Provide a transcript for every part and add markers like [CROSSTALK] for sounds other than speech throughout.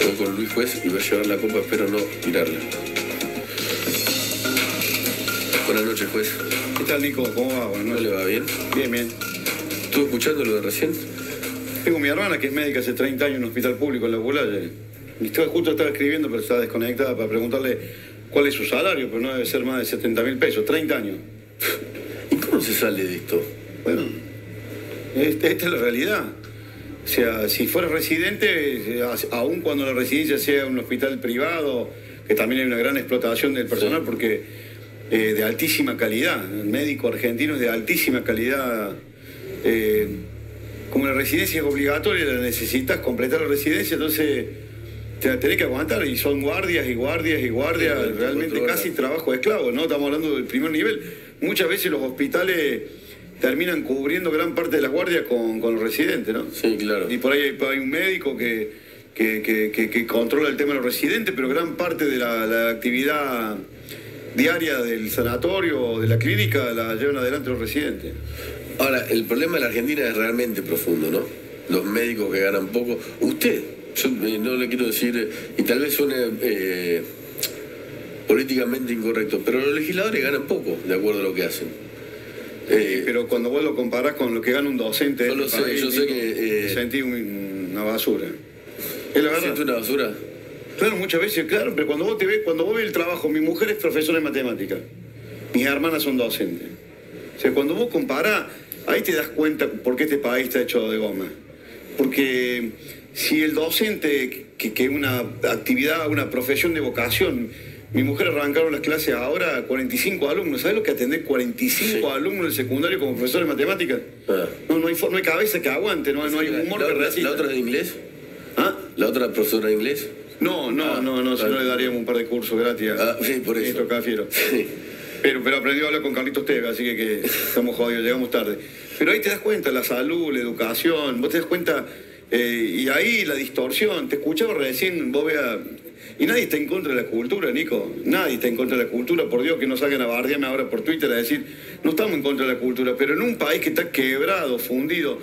Voy con Luis Juez y voy a llevar la copa, espero no tirarla. Buenas noches, juez. ¿Qué tal, Nico? ¿Cómo va? Buenas ¿No noches. le va bien? Bien, bien. ¿Estuvo escuchando lo de recién? Tengo mi hermana que es médica hace 30 años en un hospital público en la Bulaye. Y estaba- justo estaba escribiendo, pero estaba desconectada para preguntarle cuál es su salario, pero no debe ser más de 70 mil pesos, 30 años. ¿Y cómo se sale de esto? Bueno, esta, esta es la realidad. O sea, si fuera residente, eh, aun cuando la residencia sea un hospital privado, que también hay una gran explotación del personal, Sí. porque eh, de altísima calidad, el médico argentino es de altísima calidad. eh, como la residencia es obligatoria, la necesitas completar la residencia, entonces te la tenés que aguantar y son guardias y guardias y guardias, Sí, 24 realmente casi trabajo de esclavo, ¿no? Estamos hablando del primer nivel. Muchas veces los hospitales terminan cubriendo gran parte de las guardias con, con los residentes, ¿no? Sí, claro. Y por ahí hay, hay un médico que, que, que- controla el tema de los residentes, pero gran parte de la, la actividad diaria del sanatorio o de la clínica la llevan adelante los residentes. Ahora, el problema de la Argentina es realmente profundo, ¿no? Los médicos que ganan poco. Usted, yo eh, no le quiero decir, eh, y tal vez suene eh, políticamente incorrecto, pero los legisladores ganan poco, de acuerdo a lo que hacen. Eh, Pero cuando vos lo comparás con lo que gana un docente, Yo en lo este sé, yo sé que, eh, sentí un- una basura. Es la verdad. ¿Siente una basura? Claro, muchas veces, claro, pero cuando vos te ves, cuando vos ves el trabajo, mi mujer es profesora de matemáticas, mis hermanas son docentes. O sea, cuando vos comparás, ahí te das cuenta por qué este país está hecho de goma. Porque si el docente, que que es una actividad, una profesión de vocación, mi mujer arrancaron las clases ahora 45 alumnos, ¿sabes lo que atender 45 Sí. alumnos del secundario como profesor de matemáticas? Ah. No, no hay, no hay cabeza que aguante, no, no hay humor la que resista. ¿La otra de inglés? ¿Ah? ¿La otra profesora de inglés? No, no, Ah, no, no, si ah. no le daríamos un par de cursos gratis. Ah, sí, por eso. Ministro Cafiero. Sí. Pero, pero aprendió a hablar con Carlitos Tevez, así que, que estamos jodidos, llegamos tarde. Pero ahí te das cuenta, la salud, la educación, vos te das cuenta, eh, y ahí la distorsión. Te escuchaba recién, vos veas. Y nadie está en contra de la cultura, Nico. Nadie está en contra de la cultura. Por Dios que no salgan a bardearme ahora por Twitter a decir, no estamos en contra de la cultura, pero en un país que está quebrado, fundido.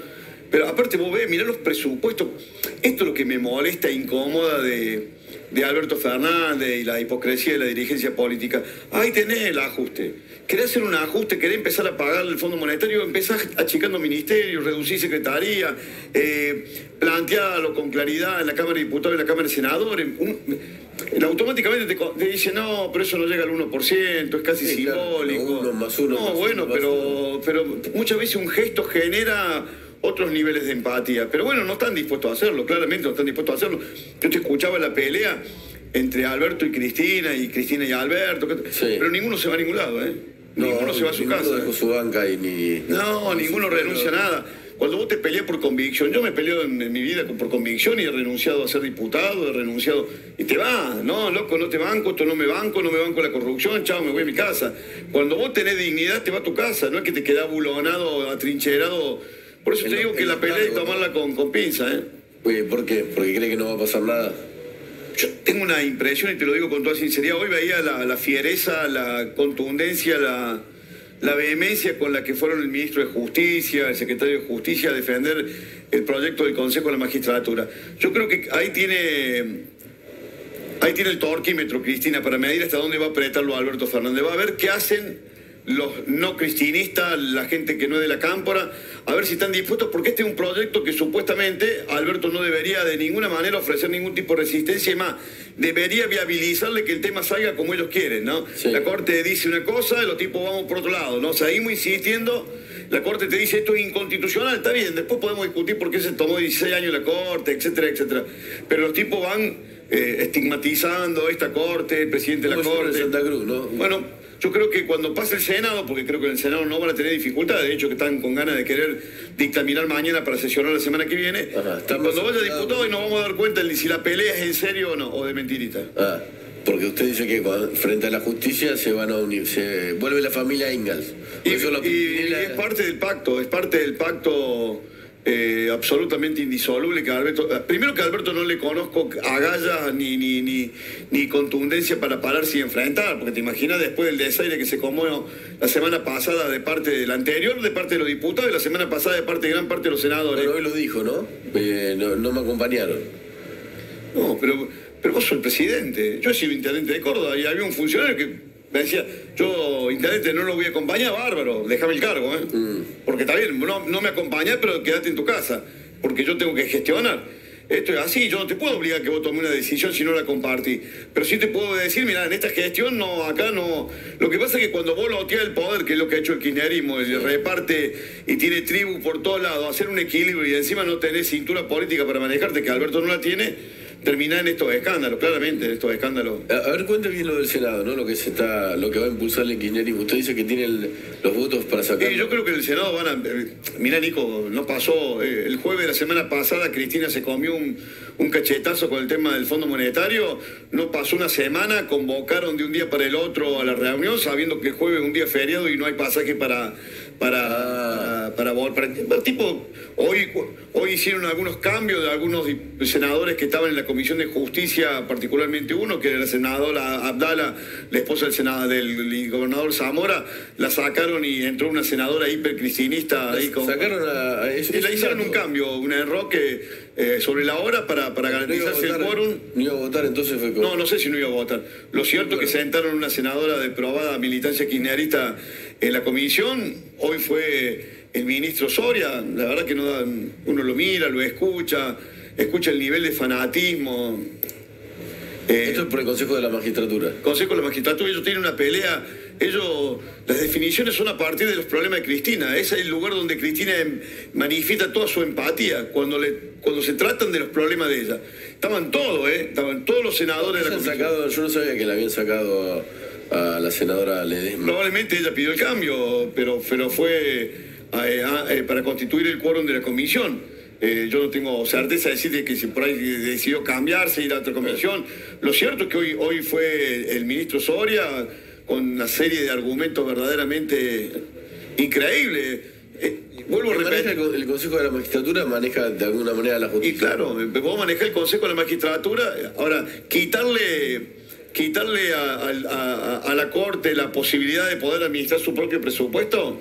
Pero aparte vos ves, mirá los presupuestos. Esto es lo que me molesta e incomoda de, de Alberto Fernández y la hipocresía de la dirigencia política. Ahí tenés el ajuste. Querés hacer un ajuste, querés empezar a pagar el Fondo Monetario, empezás achicando ministerios, reducir secretaría, eh, con claridad en la Cámara de Diputados y en la Cámara de Senadores. Automáticamente te, dice, no, pero eso no llega al 1%, es casi Sí, claro, simbólico. uno más uno no, más bueno, uno más pero, pero muchas veces un gesto genera otros niveles de empatía. Pero bueno, no están dispuestos a hacerlo, claramente no están dispuestos a hacerlo. Yo te escuchaba la pelea entre Alberto y Cristina, y Cristina y Alberto, Sí. pero ninguno se va a ningún lado, ¿eh? ninguno se va a su casa. dejó su banca y ni... No, ninguno renuncia a nada. Cuando vos te peleas por convicción, yo me peleo en, en mi vida por convicción y he renunciado a ser diputado, he renunciado. Y te va, no, loco, no te banco, esto no me banco, no me banco la corrupción, chao, me voy a mi casa. Cuando vos tenés dignidad, te va a tu casa, no es que te quedás bulonado, atrincherado. Por eso En te digo que la pelea hay que tomarla con, con pinza, ¿eh? Oye, ¿por qué? ¿Porque cree que no va a pasar nada? Yo tengo una impresión, y te lo digo con toda sinceridad, hoy veía la, la fiereza, la contundencia, la, la vehemencia con la que fueron el ministro de Justicia, el secretario de Justicia a defender el proyecto del Consejo de la Magistratura. Yo creo que ahí tiene... Ahí tiene el torquímetro, Cristina, para medir hasta dónde va a apretarlo Alberto Fernández. Va a ver qué hacen los no cristinistas, la gente que no es de la cámpora, a ver si están dispuestos, porque este es un proyecto que supuestamente Alberto no debería de ninguna manera ofrecer ningún tipo de resistencia y más, debería viabilizarle que el tema salga como ellos quieren, ¿no? Sí. La Corte dice una cosa los tipos vamos por otro lado, ¿no? Seguimos insistiendo, la Corte te dice esto es inconstitucional, está bien, después podemos discutir por qué se tomó 16 años la Corte, etcétera, etcétera. Pero los tipos van eh, estigmatizando esta Corte, el presidente de la Corte. en Santa Cruz, ¿no? Bueno, yo creo que cuando pase el Senado, porque creo que en el Senado no van a tener dificultades, de hecho que están con ganas de querer dictaminar mañana para sesionar la semana que viene, Ajá, estamos cuando vaya diputado y nos vamos a dar cuenta de si la pelea es en serio o no, o de mentirita. Ah, porque usted dice que frente a la justicia se van a unir, se vuelve la familia Ingalls. La- y es parte del pacto, es parte del pacto eh, absolutamente indisoluble que Alberto. eh, Primero que a Alberto no le conozco agallas ni, ni, ni, ni contundencia para pararse y enfrentar, porque te imaginas después del desaire que se comió la semana pasada de parte del anterior, de parte de los diputados, y la semana pasada de parte de gran parte de los senadores. Bueno, hoy lo dijo, ¿no? Eh, no, no me acompañaron. No, pero, pero vos sos el presidente. Yo he sido intendente de Córdoba y había un funcionario que me decía, yo, intendente, no lo voy a acompañar, bárbaro, déjame el cargo, ¿eh? Mm. Porque está bien, no, no me acompañás, pero quédate en tu casa, porque yo tengo que gestionar. Esto es así, yo no te puedo obligar a que vos tomes una decisión si no la compartís. Pero sí te puedo decir, mira, en esta gestión no, acá no. Lo que pasa es que cuando vos loteas el poder, que es lo que ha hecho el kirchnerismo, el reparte y tiene tribu por todos lados, hacer un equilibrio y encima no tenés cintura política para manejarte, que Alberto no la tiene, terminar en estos escándalos, claramente, en estos escándalos. A, a ver, cuente bien lo del Senado, ¿no? Lo que se está, lo que va a impulsar el kirchnerismo. Usted dice que tiene el- los votos para sacar. Eh, yo creo que en el Senado van a... eh, Mirá, Nico, no pasó. eh, el jueves de la semana pasada Cristina se comió un, un cachetazo con el tema del Fondo Monetario. No pasó una semana, convocaron de un día para el otro a la reunión, sabiendo que el jueves es un día feriado y no hay pasaje para... Para, para, para, tipo, hoy, hoy hicieron algunos cambios de algunos senadores que estaban en la Comisión de Justicia, particularmente uno, que era la senadora Abdala, la esposa del, senado, del gobernador Zamora, la sacaron y entró una senadora hipercristinista ahí con... Sacaron a. a- es- y le hicieron un cambio, un error que eh, sobre la hora para, para No garantizarse el quórum. no iba a votar, entonces fue. No, no sé si no iba a votar. Lo cierto es que sentaron una senadora de probada militancia kirchnerista en la comisión. Hoy fue el ministro Soria. La verdad que no da- uno lo mira, lo escucha, escucha el nivel de fanatismo. Eh, Esto es por el Consejo de la Magistratura. Consejo de la Magistratura, ellos tienen una pelea, ellos, las definiciones son a partir de los problemas de Cristina, ese es el lugar donde Cristina em- manifiesta toda su empatía, cuando, le, cuando se tratan de los problemas de ella. Estaban todos, ¿eh? Estaban todos los senadores de la sacado, yo no sabía que la habían sacado a, la senadora Ledesma. Probablemente ella pidió el cambio, pero, pero fue eh, ah, eh, para constituir el quórum de la comisión. Eh, yo no tengo certeza de decir de que si por ahí decidió cambiarse, ir a otra comisión. Lo cierto es que hoy, hoy fue el ministro Soria con una serie de argumentos verdaderamente increíbles. Eh, vuelvo a El, el, repetir. con- el Consejo de la Magistratura maneja de alguna manera la Y justicia. claro, vos manejás el Consejo de la Magistratura, ahora, quitarle quitarle a, a- a- a la Corte la posibilidad de poder administrar su propio presupuesto,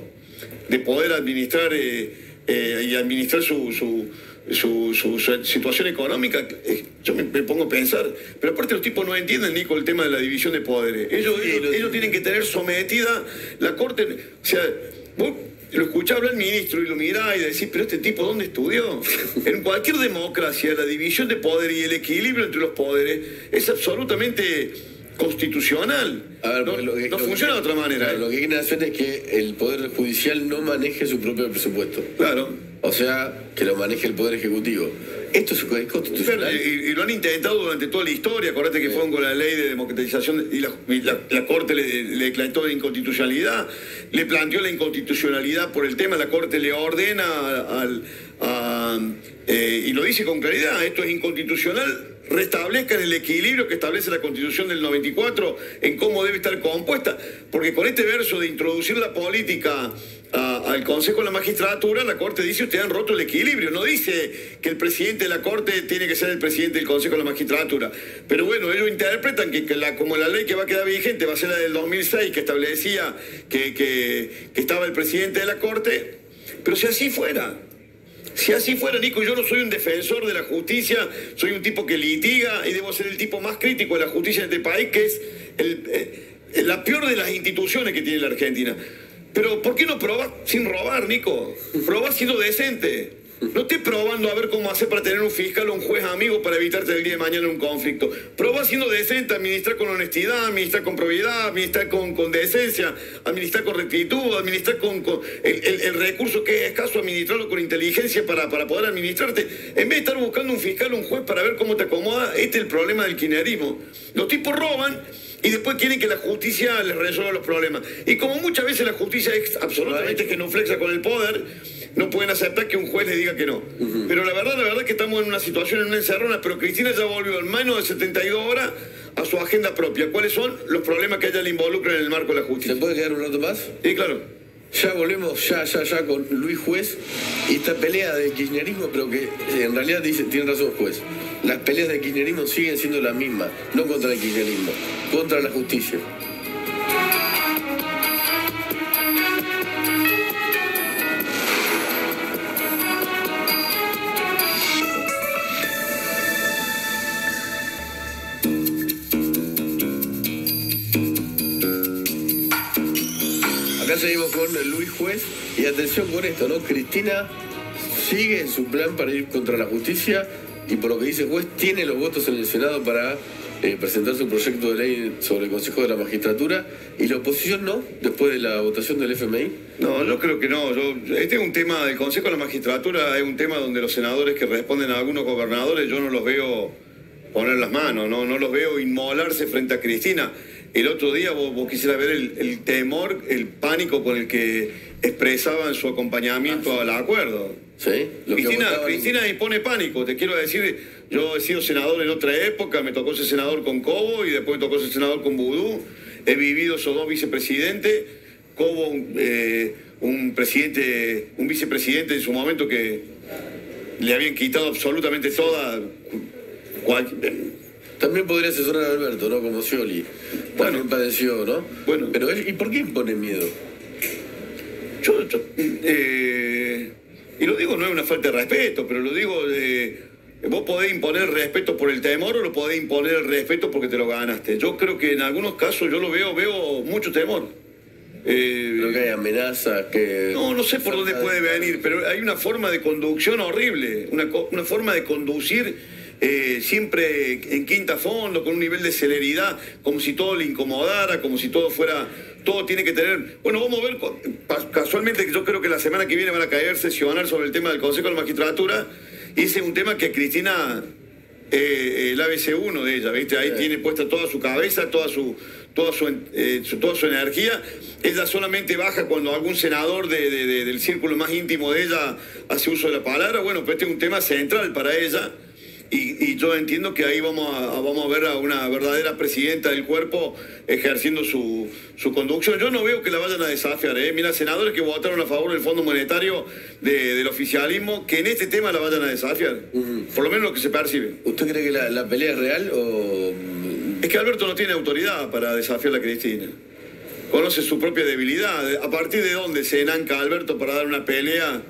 de poder administrar eh, eh, y administrar su, su, su- su- situación económica, eh, yo me, me pongo a pensar, pero aparte los tipos no entienden, Nico, el tema de la división de poderes. Ellos, ellos tienen que tener sometida la Corte, o sea, vos lo escuchás hablar al ministro y lo mirás y decís, pero este tipo, ¿dónde estudió? [LAUGHS] En cualquier democracia, la división de poder y el equilibrio entre los poderes es absolutamente constitucional. A ver, no porque lo que- no lo que- funciona de otra manera. claro, ¿eh? Lo que quieren hacer es que el Poder Judicial no maneje su propio presupuesto. Claro. O sea, que lo maneje el Poder Ejecutivo. Esto es Pero, constitucional. y, y lo han intentado durante toda la historia. Acordate que Sí. fueron con la ley de democratización y la, y la- la Corte le, le declaró de inconstitucionalidad, le planteó la inconstitucionalidad por el tema, la Corte le ordena al. a- eh, y lo dice con claridad: esto es inconstitucional. Restablezcan el equilibrio que establece la Constitución del 94 en cómo debe estar compuesta. Porque con este verso de introducir la política a- al Consejo de la Magistratura, la Corte dice ustedes han roto el equilibrio. No dice que el presidente de la Corte tiene que ser el presidente del Consejo de la Magistratura. Pero bueno, ellos interpretan que, como la ley que va a quedar vigente va a ser la del 2006, que establecía que, estaba el presidente de la Corte. Pero si así fuera, si así fuera, Nico, yo no soy un defensor de la justicia, soy un tipo que litiga y debo ser el tipo más crítico de la justicia en este país, que es eh, la peor de las instituciones que tiene la Argentina. Pero ¿por qué no probás sin robar, Nico? Probás siendo decente. No estés probando a ver cómo hacer para tener un fiscal o un juez amigo para evitarte el día de mañana un conflicto. Probá siendo decente, administrar con honestidad, administrar con probidad, administrar con, con decencia, administrar con rectitud, administrar con, con el, el- el recurso que es escaso, administrarlo con inteligencia para, para poder administrarte. En vez de estar buscando un fiscal o un juez para ver cómo te acomoda, este es el problema del kirchnerismo. Los tipos roban y después quieren que la justicia les resuelva los problemas. Y como muchas veces la justicia es absolutamente genuflexa con el poder, no pueden aceptar que un juez le diga que no. Pero la verdad, la verdad es que estamos en una situación, en una encerrona, pero Cristina ya volvió en menos de 72 horas a su agenda propia. ¿Cuáles son los problemas que a ella le involucran en el marco de la ¿Se justicia? puede quedar un rato más? Sí, claro. Ya volvemos, ya, ya, ya con Luis Juez y esta pelea del kirchnerismo, pero que en realidad dice, tiene razón Juez. Las peleas del kirchnerismo siguen siendo las mismas, no contra el kirchnerismo, contra la justicia. Acá seguimos con Luis Juez y atención con esto, ¿no? Cristina sigue en su plan para ir contra la justicia y por lo que dice el juez tiene los votos en el Senado para eh, presentar su proyecto de ley sobre el Consejo de la Magistratura y la oposición no, después de la votación del FMI. No, yo creo que no. este es un tema del Consejo de la Magistratura, es un tema donde los senadores que responden a algunos gobernadores, yo no los veo poner las manos, no, no los veo inmolarse frente a Cristina. El otro día vos, vos quisieras ver el, temor, el pánico con el que expresaban su acompañamiento ah, al acuerdo. Sí, Cristina, Cristina impone pánico, te quiero decir, yo he sido senador en otra época, me tocó ser senador con Cobo y después me tocó ser senador con Vudú, he vivido esos dos vicepresidentes, Cobo eh, un presidente, un vicepresidente en su momento que le habían quitado absolutamente toda también podría asesorar a Alberto, ¿no? Como Scioli. También padeció, ¿no? Bueno. Pero, ¿y por qué impone miedo? Yo, eh, y lo digo no es una falta de respeto, pero lo digo, eh, vos podés imponer respeto por el temor o lo podés imponer el respeto porque te lo ganaste. Yo creo que en algunos casos yo lo veo, veo mucho temor. Eh, creo que hay amenazas que... No, no sé por dónde puede venir, pero hay una forma de conducción horrible, una, una forma de conducir eh, siempre en quinta fondo, con un nivel de celeridad, como si todo le incomodara, como si todo fuera, todo tiene que tener... Bueno, vamos a ver, casualmente yo creo que la semana que viene van a caer sesionar sobre el tema del Consejo de la Magistratura, y ese es un tema que Cristina, eh, el ABC1 de ella, ¿viste? Ahí tiene puesta toda su cabeza, toda su... Toda su, eh, toda su energía. Ella solamente baja cuando algún senador del círculo más íntimo de ella hace uso de la palabra. Bueno, pues este es un tema central para ella. Y, yo entiendo que ahí vamos a, vamos a ver a una verdadera presidenta del cuerpo ejerciendo su, conducción. Yo no veo que la vayan a desafiar. ¿eh? Mira, senadores que votaron a favor del Fondo Monetario del oficialismo, que en este tema la vayan a desafiar. Por lo menos lo que se percibe. ¿Usted cree que la, pelea es real o...? Es que Alberto no tiene autoridad para desafiar a la Cristina. Conoce su propia debilidad. ¿A partir de dónde se enanca Alberto para dar una pelea?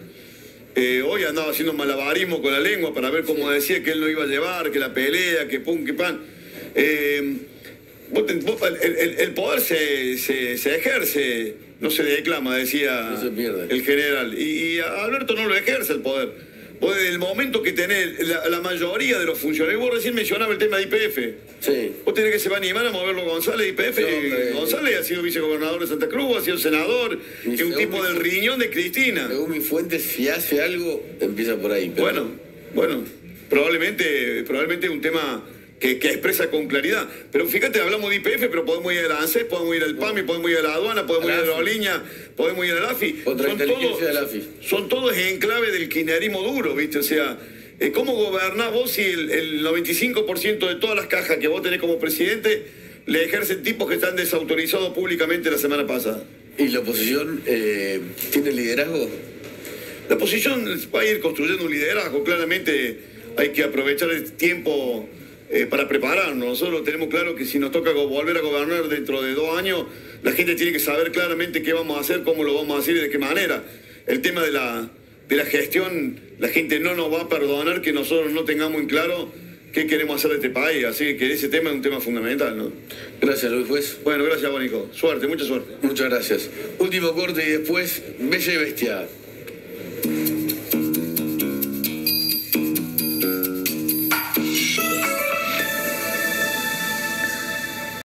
Eh, hoy andaba haciendo malabarismo con la lengua para ver cómo decía que él no iba a llevar, que la pelea, que pum, que pan. Eh, el, poder se, ejerce, no se declama, decía el general. Y, y Alberto no lo ejerce el poder. Vos desde el momento que tenés la, mayoría de los funcionarios, vos recién mencionabas el tema de IPF. Sí. Vos tenés que se va a animar a moverlo González IPF. González ha sido vicegobernador de Santa Cruz, ha sido senador, es un tipo del riñón de Cristina. Según mi fuente, si hace algo, empieza por ahí. Bueno, bueno, probablemente, probablemente un tema que, expresa con claridad. Pero fíjate, hablamos de IPF, pero podemos ir al ANSES, podemos ir al PAMI, podemos ir a la aduana, podemos ir a la Oliña, podemos ir al AFI. son todos, Son todos en clave del kirchnerismo duro, ¿viste? O sea, eh, ¿cómo gobernás vos si el, 95% de todas las cajas que vos tenés como presidente le ejercen tipos que están desautorizados públicamente la semana pasada? ¿Y la oposición eh, tiene liderazgo? La oposición va a ir construyendo un liderazgo, claramente hay que aprovechar el tiempo eh, para prepararnos. Nosotros tenemos claro que si nos toca volver a gobernar dentro de dos años, la gente tiene que saber claramente qué vamos a hacer, cómo lo vamos a hacer y de qué manera. El tema de la, de la gestión, la gente no nos va a perdonar que nosotros no tengamos en claro qué queremos hacer de este país. Así que ese tema es un tema fundamental, ¿no? Gracias, Luis Juez. Bueno, gracias, Bonico. Suerte, mucha suerte. Muchas gracias. Último corte y después, Bella y Bestia.